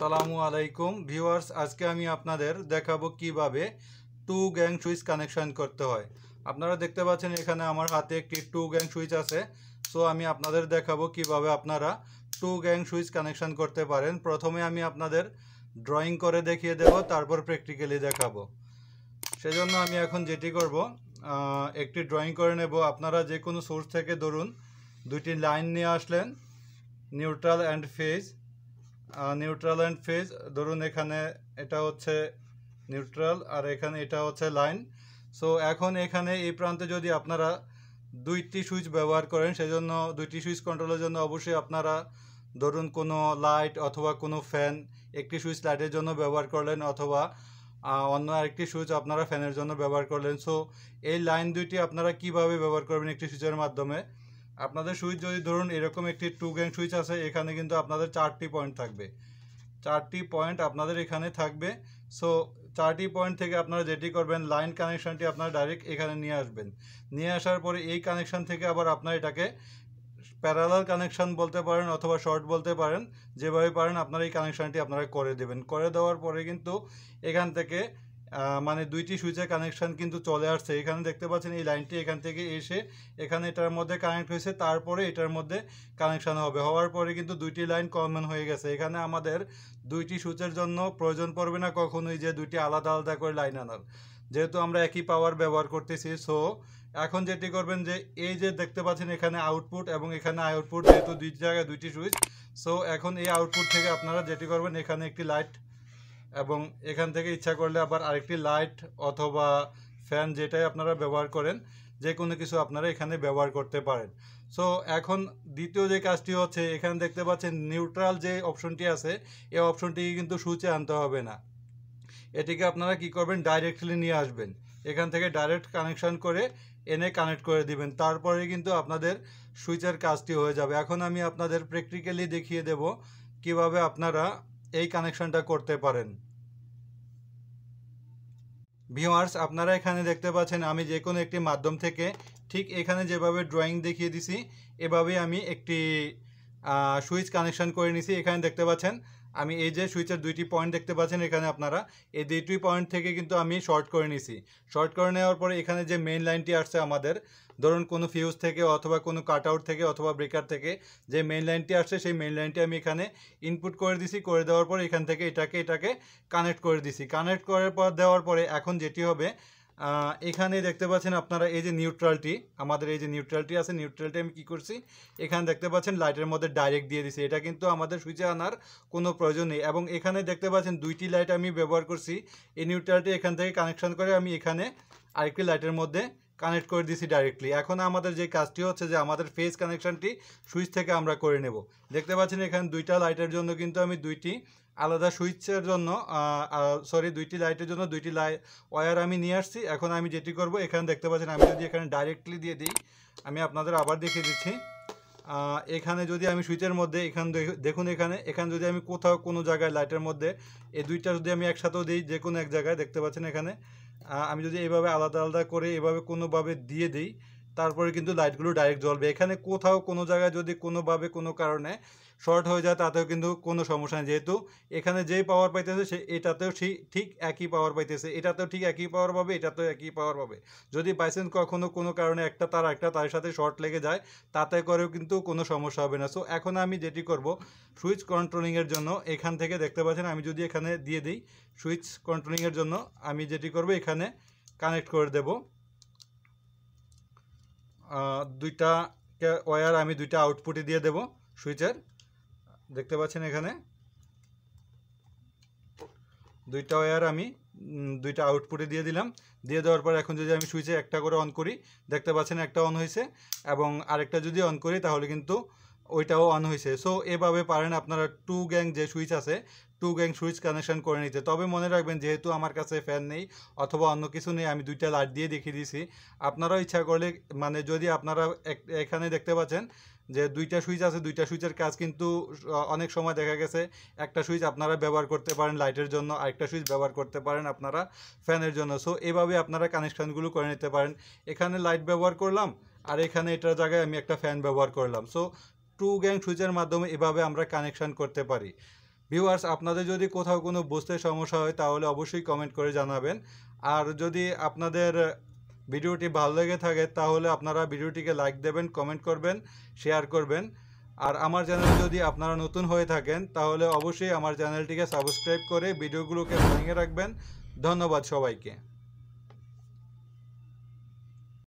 সালামু আলাইকুম। ভিউয়ার্স, আজকে আমি আপনাদের দেখাবো কীভাবে টু গ্যাং সুইচ কানেকশন করতে হয়। আপনারা দেখতে পাচ্ছেন এখানে আমার হাতে একটি টু গ্যাং সুইচ আছে। সো, আমি আপনাদের দেখাবো কীভাবে আপনারা টু গ্যাং সুইচ কানেকশন করতে পারেন। প্রথমে আমি আপনাদের ড্রয়িং করে দেখিয়ে দেব, তারপর প্র্যাকটিক্যালি দেখাবো। সেজন্য আমি এখন যেটি করব একটি ড্রয়িং করে নেব। আপনারা যে কোনো সোর্স থেকে ধরুন, দুইটি লাইন নিয়ে আসলেন, neutral and phase. Neutral and phase ধরুন এখানে এটা হচ্ছে নিউট্রাল আর এখানে এটা হচ্ছে লাইন সো এখন এখানে এই প্রান্তে যদি আপনারা দুইটি সুইচ ব্যবহার করেন, সেজন্য দুইটি সুইচ কন্ট্রোলের জন্য অবশ্যই আপনারা ধরুন কোনো লাইট অথবা কোনো ফ্যান একটি সুইচ লাইটের জন্য ব্যবহার করলেন অথবা অন্য আরেকটি সুইচ আপনারা ফ্যানের জন্য ব্যবহার করলেন। সো এই লাইন দুইটি আপনারা কীভাবে ব্যবহার করবেন একটি সুইচের মাধ্যমে? আপনাদের সুইচ যদি ধরুন এরকম একটি টু গ্যাং সুইচ আছে, এখানে কিন্তু আপনাদের চারটি পয়েন্ট থাকবে। চারটি পয়েন্ট আপনাদের এখানে থাকবে। সো চারটি পয়েন্ট থেকে আপনারা যেটি করবেন লাইন কানেকশানটি আপনারা ডাইরেক্ট এখানে নিয়ে আসবেন। নিয়ে আসার পরে এই কানেকশন থেকে আবার আপনারা এটাকে প্যারালাল কানেকশন বলতে পারেন অথবা শর্ট বলতে পারেন, যেভাবে পারেন আপনারা এই কানেকশানটি আপনারা করে দেবেন। করে দেওয়ার পরে কিন্তু এখান থেকে মানে দুইটি সুইচের কানেকশন কিন্তু চলে আসছে। এখানে দেখতে পাচ্ছেন এই লাইনটি এখান থেকে এসে এখানে এটার মধ্যে কানেক্ট হয়েছে, তারপরে এটার মধ্যে কানেকশন হবে। হওয়ার পরে কিন্তু দুইটি লাইন কমন হয়ে গেছে। এখানে আমাদের দুইটি সুইচের জন্য প্রয়োজন পড়বে না কখনোই যে দুইটি আলাদা আলাদা করে লাইন আনার। যেহেতু আমরা একই পাওয়ার ব্যবহার করতেছি সো এখন যেটি করবেন যে এই যে দেখতে পাচ্ছেন এখানে আউটপুট এবং এখানে আউটপুট যেহেতু দুই জায়গায় দুইটি সুইচ সো এখন এই আউটপুট থেকে আপনারা যেটি করবেন, এখানে একটি লাইট এবং এখান থেকে ইচ্ছা করলে আবার আরেকটি লাইট অথবা ফ্যান যেটাই আপনারা ব্যবহার করেন যে কোনো কিছু আপনারা এখানে ব্যবহার করতে পারেন। সো এখন দ্বিতীয় যে কাজটি হচ্ছে, এখানে দেখতে পাচ্ছেন নিউট্রাল যে অপশনটি আছে, এই অপশনটিকে কিন্তু সুইচে আনতে হবে না। এটিকে আপনারা কি করবেন ডাইরেক্টলি নিয়ে আসবেন। এখান থেকে ডাইরেক্ট কানেকশন করে এনে কানেক্ট করে দিবেন। তারপরে কিন্তু আপনাদের সুইচের কাজটি হয়ে যাবে। এখন আমি আপনাদের প্র্যাকটিক্যালি দেখিয়ে দেব কীভাবে আপনারা এই কানেকশনটা করতে পারেন। ভিওয়ার্স আপনারা এখানে দেখতে পাচ্ছেন, আমি যে কোনো একটি মাধ্যম থেকে ঠিক এখানে যেভাবে ড্রয়িং দেখিয়ে দিছি এভাবে আমি একটি সুইচ কানেকশন করে নিছি। এখানে দেখতে পাচ্ছেন আমি এই যে সুইচের দুইটি পয়েন্ট দেখতে পাচ্ছেন এখানে আপনারা, এই দুইটি পয়েন্ট থেকে কিন্তু আমি শর্ট করে নিছি। শর্ট করে নেওয়ার পরে এখানে যে মেইন লাইনটি আসছে আমাদের, ধরুন কোনো ফিউজ থেকে অথবা কোনো কাট আউট থেকে অথবা ব্রেকার থেকে যে মেইন লাইনটি আসছে, সেই মেইন লাইনটি আমি এখানে ইনপুট করে দিছি, করে দেওয়ার পর এখান থেকে এটাকে এটাকে কানেক্ট করে দিছি। কানেক্ট পর, দেওয়ার পরে এখন যেটি হবে এখানে দেখতে পাচ্ছেন আপনারা এই যে নিউট্রালটি আমাদের এই যে নিউট্রালটি আছে নিউট্রালটি আমি কি করছি? এখানে দেখতে পাচ্ছেন লাইটের মধ্যে ডাইরেক্ট দিয়ে দিছি। এটা কিন্তু আমাদের সুইচে আনার কোনো প্রয়োজন নেই। এবং এখানে দেখতে পাচ্ছেন দুইটি লাইট আমি ব্যবহার করছি। এই নিউট্রালটি এখান থেকে কানেকশন করে আমি এখানে আরেকটি লাইটের মধ্যে কানেক্ট করে দিছি ডাইরেক্টলি এখন আমাদের যে কাজটি হচ্ছে যে আমাদের ফেস কানেকশনটি সুইচ থেকে আমরা করে নেব। দেখতে পাচ্ছেন এখানে দুইটা লাইটের জন্য কিন্তু আমি দুইটি আলাদা সুইচের জন্য সরি দুইটি লাইটের জন্য দুইটি লাই ওয়্যার আমি নিয়ে আসছি। এখন আমি যেটি করব, এখানে দেখতে পাচ্ছেন আমি যদি এখানে ডাইরেক্টলি দিয়ে দিই, আমি আপনাদের আবার দেখিয়ে দিচ্ছি। এখানে যদি আমি সুইচের মধ্যে এখানে দেখ- দেখুন এখানে এখানে যদি আমি কোথাও কোনো জায়গায় লাইটের মধ্যে, এই দুইটা যদি আমি একসাথেও দিই যে কোনো এক জায়গায়, দেখতে পাচ্ছেন এখানে আমি যদি এভাবে আলাদা আলাদা করে এভাবে কোনোভাবে দিয়ে দিই তারপরে কিন্তু লাইটগুলো ডাইরেক্ট জ্বলবে। এখানে কোথাও কোনো জায়গায় যদি কোনোভাবে কোনো কারণে শর্ট হয়ে যায়, তাতেও কিন্তু কোনো সমস্যা নেই। যেহেতু এখানে যেই পাওয়ার পাইতেছে, সে এটাতেও ঠিক একই পাওয়ার পাইতেছে। এটাতেও ঠিক একই পাওয়ার পাবে, এটাতেও একই পাওয়ার পাবে। যদি বাইসেন্স কখনো কোনো কারণে একটা তার একটা তার সাথে শর্ট লেগে যায়, তাতে করেও কিন্তু কোনো সমস্যা হবে না। সো এখন আমি যেটি করব সুইচ কন্ট্রোলিংয়ের জন্য এখান থেকে দেখতে পাচ্ছেন, আমি যদি এখানে দিয়ে দিই সুইচ কন্ট্রোলিংয়ের জন্য আমি যেটি করব, এখানে কানেক্ট করে দেব। দুইটা ওয়ার আমি দুইটা আউটপুটে দিয়ে দেব সুইচের দেখতে পাচ্ছেন এখানে? দুইটা ওয়্যার আমি দুইটা আউটপুটে দিয়ে দিলাম। দিয়ে দেওয়ার পর এখন যদি আমি সুইচে একটা করে অন করি, দেখতে পাচ্ছেন একটা অন হয়েছে এবং আরেকটা যদি অন করি, তাহলে কিন্তু ওইটাও অন হয়েছে সো এভাবে পারেন আপনারা টু গ্যাং যে সুইচ আছে টু গ্যাং সুইচ কানেকশন করে নিতে। তবে মনে রাখবেন, যেহেতু আমার কাছে ফ্যান নেই, অথবা অন্য কিছু নেই, আমি দুইটা লাইট দিয়ে দেখিয়ে দিয়েছি। আপনারাও ইচ্ছা করলে মানে যদি আপনারা এখানে দেখতে পাচ্ছেন যে দুইটা সুইচ আছে, দুইটা সুইচের কাজ কিন্তু অনেক সময় দেখা গেছে, একটা সুইচ আপনারা ব্যবহার করতে পারেন লাইটের জন্য, আরেকটা সুইচ ব্যবহার করতে পারেন আপনারা ফ্যানের জন্য। সো এভাবে আপনারা কানেকশানগুলো করে নিতে পারেন। এখানে লাইট ব্যবহার করলাম, আর এখানে এটার জায়গায় আমি একটা ফ্যান ব্যবহার করলাম। সো টু গ্যাং সুইচের মাধ্যমে এভাবে আমরা কানেকশন করতে পারি। ভিউয়ার্স আপনাদের যদি কোথাও কোনো বুঝতে সমস্যা হয়, তাহলে অবশ্যই কমেন্ট করে জানাবেন। আর যদি আপনাদের ভিডিওটি ভালো লেগে থাকে, তাহলে আপনারা ভিডিওটিকে লাইক দেবেন কমেন্ট করবেন শেয়ার করবেন। আর আমার চ্যানেল যদি আপনারা নতুন হয়ে থাকেন, তাহলে অবশ্যই আমার চ্যানেলটিকে সাবস্ক্রাইব করে ভিডিওগুলোকে ভেঙে রাখবেন। ধন্যবাদ সবাইকে।